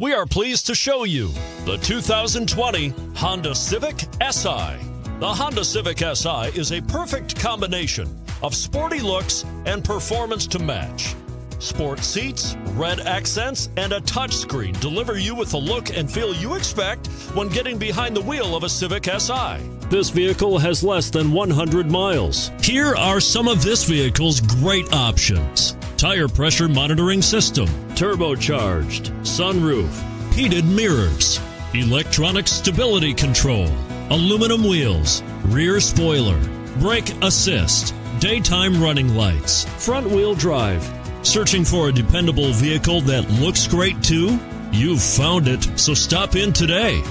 We are pleased to show you the 2020 Honda Civic SI. The Honda Civic SI is a perfect combination of sporty looks and performance to match. Sport seats, red accents, and a touchscreen deliver you with the look and feel you expect when getting behind the wheel of a Civic Si. This vehicle has less than 100 miles. Here are some of this vehicle's great options tire pressure monitoring system, turbocharged, sunroof, heated mirrors, electronic stability control, aluminum wheels, rear spoiler, brake assist, daytime running lights, front wheel drive Searching for a dependable vehicle that looks great too? You've found it, so stop in today.